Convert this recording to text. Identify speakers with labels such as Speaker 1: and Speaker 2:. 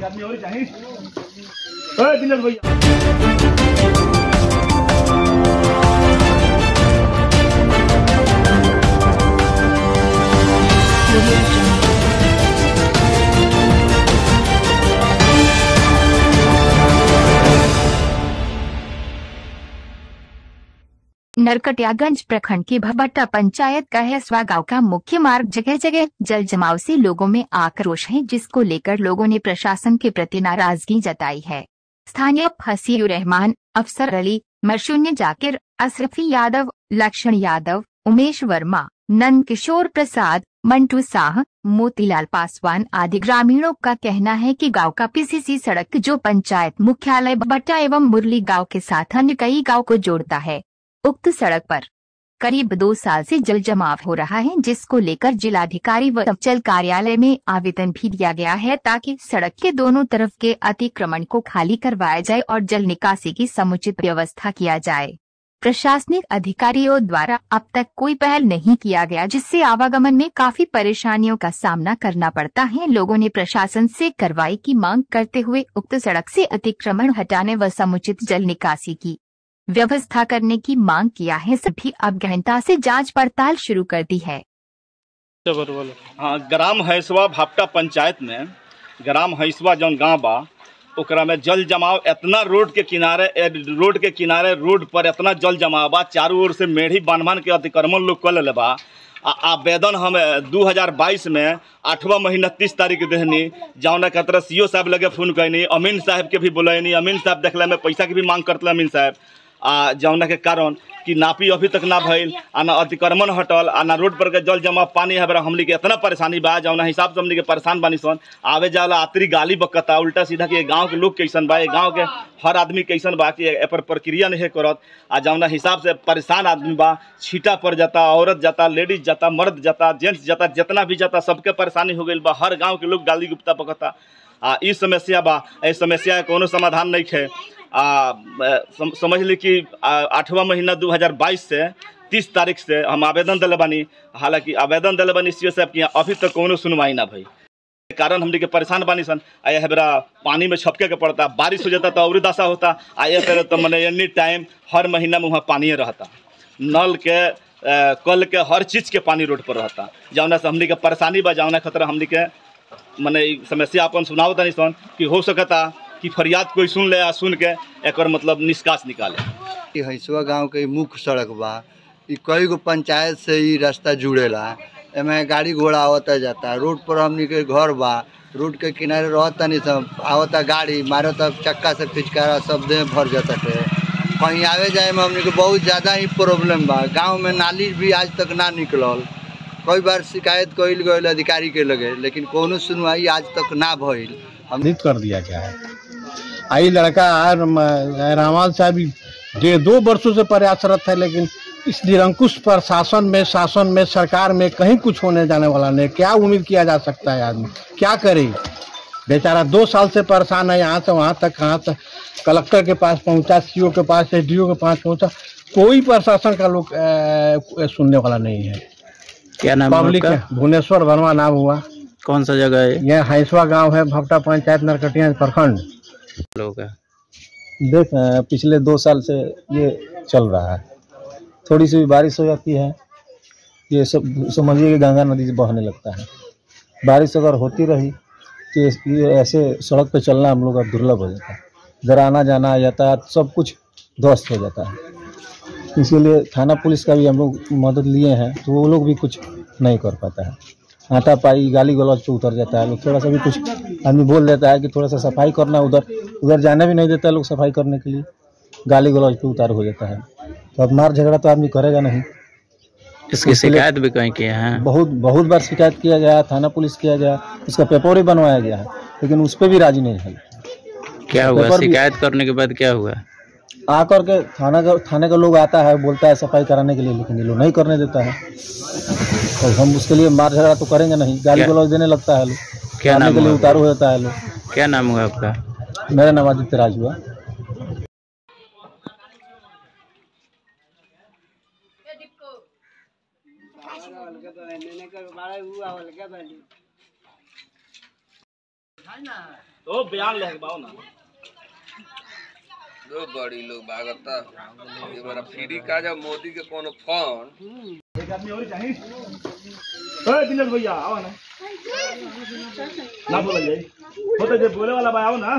Speaker 1: एक आदमी और चाहिए ओए दिनेश भैया
Speaker 2: नरकटियागंज प्रखंड की भभट्टा पंचायत का हेसवा गाँव का मुख्य मार्ग। जगह जगह जल जमाव से लोगों में आक्रोश है, जिसको लेकर लोगों ने प्रशासन के प्रति नाराज़गी जताई है। स्थानीय फसीउ रहमान, अफसर अली, मरशून्य जाकिर अशरफी यादव, लक्षण यादव, उमेश वर्मा नंद किशोर प्रसाद, मंटू साह, मोतीलाल पासवान आदि ग्रामीणों का कहना है कि गाँव का पीसीसी सड़क जो पंचायत मुख्यालय भट्टा एवं मुरली गाँव के साथ अन्य कई गाँव को जोड़ता है। उक्त सड़क पर करीब दो साल से जल जमाव हो रहा है, जिसको लेकर जिलाधिकारी व अंचल कार्यालय में आवेदन भी दिया गया है ताकि सड़क के दोनों तरफ़ के अतिक्रमण को खाली करवाया जाए और जल निकासी की समुचित व्यवस्था किया जाए। प्रशासनिक अधिकारियों द्वारा अब तक कोई पहल नहीं किया गया, जिससे आवागमन में काफ़ी परेशानियों का सामना करना पड़ता है। लोगों ने प्रशासन से कार्रवाई की मांग करते हुए उक्त सड़क से अतिक्रमण हटाने व समुचित जल निकासी की व्यवस्था करने की मांग किया है। सभी अब गहनता से जाँच पड़ताल शुरू कर दी है।
Speaker 1: हाँ ग्राम हैसवा भापटा पंचायत में, ग्राम हैसवा जौन गाँव बा, ओकरा में जल जमाव इतना रोड के किनारे रोड के किनारे रोड पर इतना जल जमाव बा, चारों ओर से मेढ़ी बाँध बाँध के अतिक्रमण लोग कर ले बा। आवेदन हम 2022 में आठवा महीना तीस तारीख देहनी, जौना खतरा सी साहब लगे फ़ोन कैनी अमीन साहब के भी बुलैनी अमीन साहब देखला में पैसा के भी मांग करते अमीन साहब। आ जौना के कारण कि नापी अभी तक ना भइल, आ ना अतिक्रमण हटल, आ ना रोड पर के जल जमा पानी है हमनी के इतना परेशानी बा जौना हिसाब से हमनी के परेशान बानी सन। आवे जाला आतरी गाली बकता, उल्टा सीधा कि गाँव के लोग कैसन बा गाँव के हर आदमी कैसन बा कि पर प्रक्रिया नहीं करत। आ जौना हिसाब से परेशान आदमी बा, छीटा पड़ जाता, औरत जाता, लेडीज़ जाता, मर्द जाता, जेंट्स जाता, जितना भी जाता, सबके परेशानी हो गई बा, हर गाँव के लोग गाली गुप्ता बकता। आ, ई समस्या बा समस्या के कोनो समाधान नहीं है आ सम, समझ ली कि आठवां महीना 2022 से 30 तारीख से हम आवेदन दिले बानी। हालाँकि आवेदन दिले बानी सी साहब की अभी तक कोनो सुनवाई ना भई। कारण हमने के परेशान बानी सन। आ यह बेरा पानी में छपके के पड़ता बारिश हो जाता तो और दशा होता। आ ये तरह तो मैंने एनी टाइम हर महीना में वहाँ पानी रहता। नल के कल के हर चीज़ के पानी रोड पर रहता। जौना से हमने के परेशानी बा जौना खतरा हमने के मने समस्या अपन सुनाओ तनी सन कि हो सकता कि फरियाद कोई सुन ले आ सुन के एक मतलब निष्कास निकाले।
Speaker 3: हंसुआ गाँव के मुख्य सड़क बा। कई गो पंचायत से ई रास्ता जुड़ेला। एमे गाड़ी घोड़ा आवता जाता। रोड पर हमनी के घर बा। रोड के किनारे रहता नहीं सब। आवता गाड़ी मारता चक्का से फिचकारा सब देह भर जाता टे कहीं आवे जाए में हमनी के बहुत ज़्यादा ही प्रॉब्लम बा। गाँव में नाली भी आज तक ना निकलल। कई बार शिकायत कइल गइल अधिकारी के लगे लेकिन कोनो सुनवाई आज तक ना भइल। हम
Speaker 4: कर दिया गया है आई लड़का रामाल साहब डेढ़ दो वर्षों से प्रयासरत है लेकिन इस निरंकुश प्रशासन में शासन में सरकार में कहीं कुछ होने जाने वाला नहीं। क्या उम्मीद किया जा सकता है आदमी? क्या करे? बेचारा दो साल से परेशान है यहाँ से वहाँ तक कहाँ तक? कलेक्टर के पास पहुँचा सीओ के पास एस के पास पहुँचा। कोई प्रशासन का लोग सुनने वाला नहीं है।
Speaker 5: क्या नाम
Speaker 4: पब्लिक
Speaker 5: आपका?
Speaker 4: भुवनेश्वर वर्मा नाम हुआ।
Speaker 5: कौन सा जगह है?
Speaker 4: यह हाइसवा गाँव है भपटा पंचायत नरकटिया प्रखंड।
Speaker 6: देख पिछले दो साल से ये चल रहा है। थोड़ी सी भी बारिश हो जाती है, ये सब, समझिए कि गंगा नदी से बहने लगता है। बारिश अगर होती रही तो ये ऐसे सड़क पे चलना हम लोग का दुर्लभ हो जाता है। इधर आना जाना यातायात सब कुछ ध्वस्त हो जाता है। इसीलिए थाना पुलिस का भी हम लोग मदद लिए हैं तो वो लोग भी कुछ नहीं कर पाता है। आटा पाई, गाली गलौज पे उतर जाता है, लोग थोड़ा सा भी कुछ आदमी बोल देता है कि थोड़ा सा सफ़ाई करना उधर उधर जाने भी नहीं देता है लोग सफ़ाई करने के लिए। गाली गलौज पे उतार हो जाता है। तो अब मार झगड़ा तो आदमी करेगा नहीं।
Speaker 5: इसकी शिकायत भी कहीं किए हैं?
Speaker 6: बहुत बहुत बार शिकायत किया गया थाना पुलिस किया गया उसका पेपर भी बनवाया गया है लेकिन उस पर भी राज़ी नहीं है।
Speaker 5: क्या हुआ? शिकायत करने के बाद क्या हुआ?
Speaker 6: आकर के थाना का थाने का लोग आता है बोलता है सफ़ाई कराने के लिए लेकिन ये लोग नहीं करने देता है। और हम उसके लिए मार झगड़ा तो करेंगे नहीं। गाली गलौज देने लगता है लोग।
Speaker 5: क्या नाम
Speaker 6: के लिए उतारू हो जाता है लोग
Speaker 5: क्या नाम हुआ आपका?
Speaker 6: मेरा नाम आदित्य राज हुआ।
Speaker 1: तो बयान ले ना।
Speaker 7: दो बड़ी लोग भागता। ये फ्री का जब मोदी के कोनो फ़ोन।
Speaker 1: एक आदमी और चाहिए दिनेश भैया आओ ना। ना बोल जाई होते जे बोले वाला भाई आओ ना।